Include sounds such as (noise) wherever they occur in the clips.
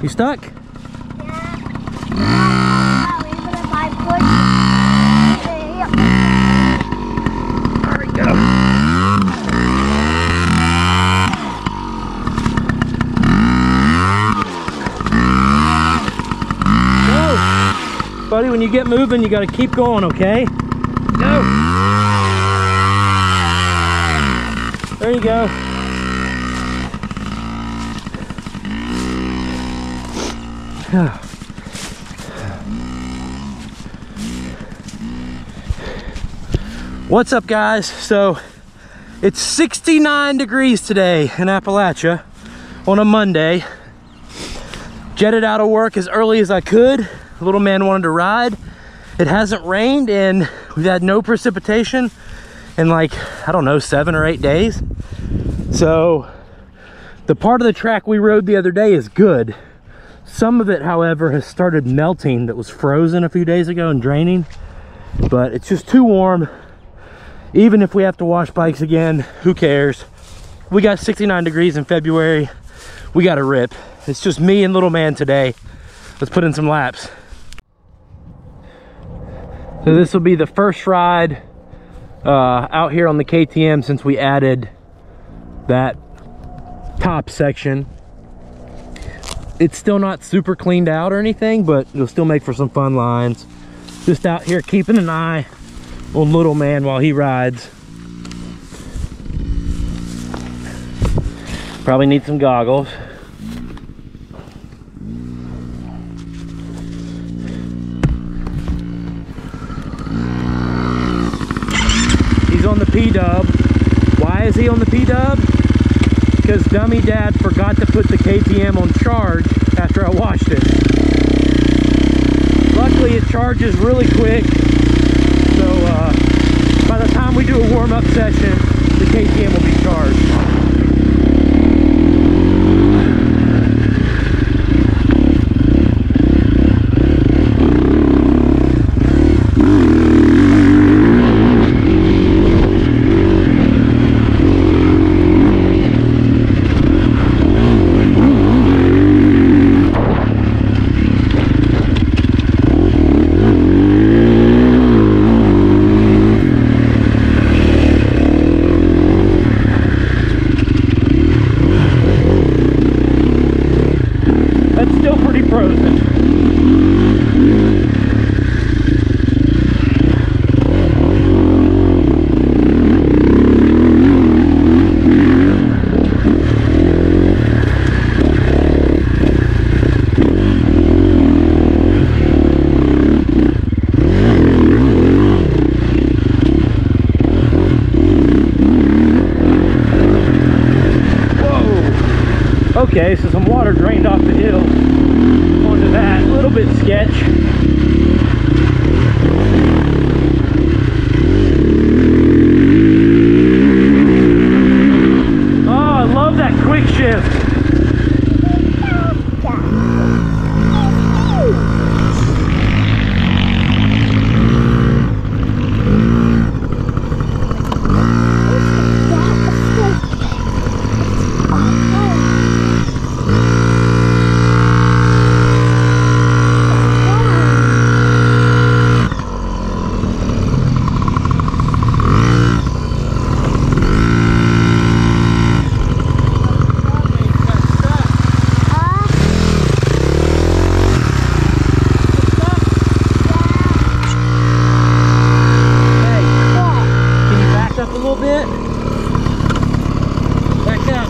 You stuck? Yeah. There we go. Buddy, when you get moving, you gotta keep going, okay? Go! There you go. (sighs) What's up guys? So it's 69 degrees today in Appalachia on a Monday. Jetted out of work as early as I could. Little man wanted to ride. It hasn't rained and we've had no precipitation in like, I don't know, seven or eight days. So the part of the track we rode the other day is good. Some of it, however, has started melting that was frozen a few days ago and draining. But it's just too warm. Even if we have to wash bikes again who cares? We got 69 degrees in february. We got a rip. It's just me and little man today. Let's put in some laps. So this will be the first ride uh, out here on the ktm since we added that top section it's still not super cleaned out or anything but it'll still make for some fun lines just out here keeping an eye on little man while he rides. Probably need some goggles. He's on the P-dub. Why is he on the P-dub? Because dummy dad forgot to put the KTM on charge after I washed it. Luckily it charges really quick so uh, by the time we do a warm-up session, the KTM will be charged. That's still pretty frozen. Whoa! Okay, so some water drained off the hill onto that. A little bit sketch. Oh, I love that quick shift. Hey, can you back up a little bit? Back up.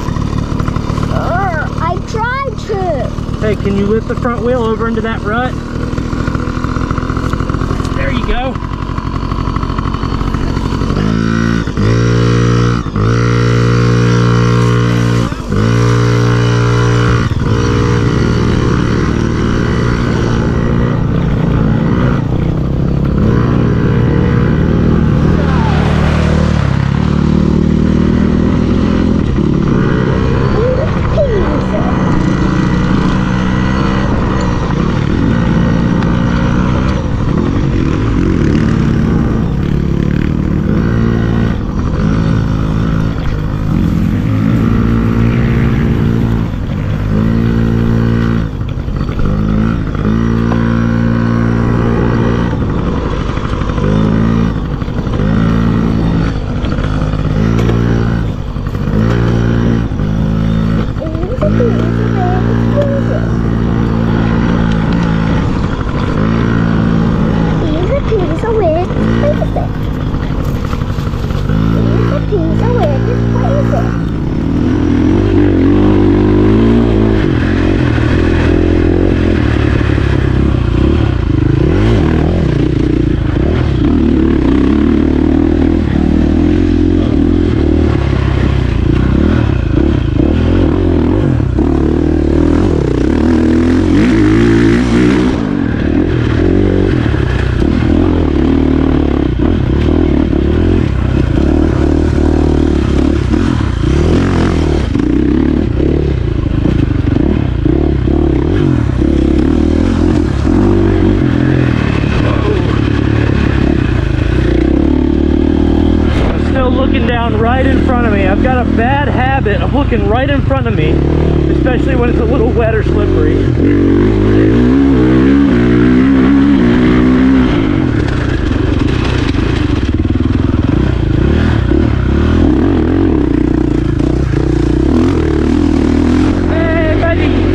I tried to. Lift the front wheel over into that rut? Right in front of me, especially when it's a little wet or slippery. Hey, buddy.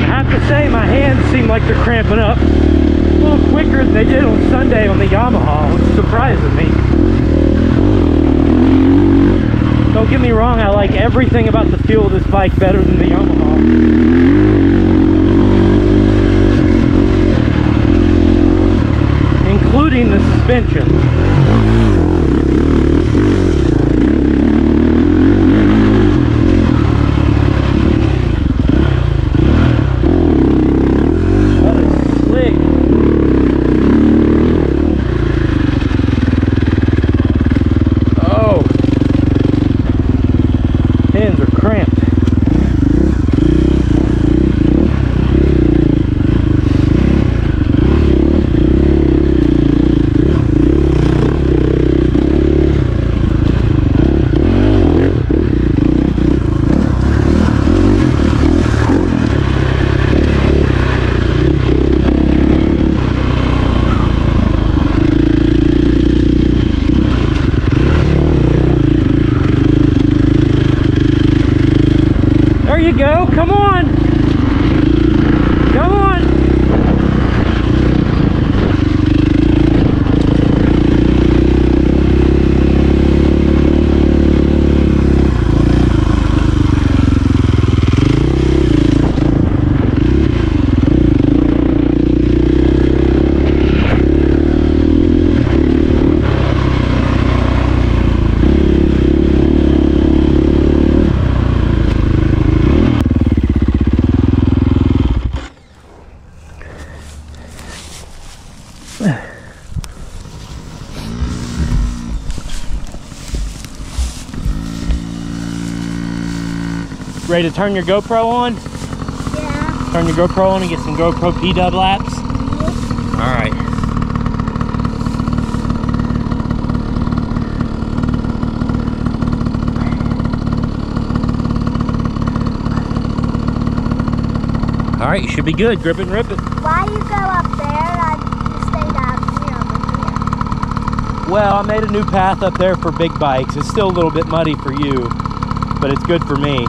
I have to say, my hands seem like they're cramping up a little quicker than they on on the Yamaha, which surprises me. Don't get me wrong, I like everything about the feel of this bike better than the Yamaha. Including the suspension. You go. Come on. Come on. Ready to turn your GoPro on? Yeah. Turn your GoPro on and get some GoPro P-dub laps? Mm-hmm. All right. All right, you should be good. Grip it and rip it. Why you go up there and you stay down here over here? Well, I made a new path up there for big bikes. It's still a little bit muddy for you, but it's good for me.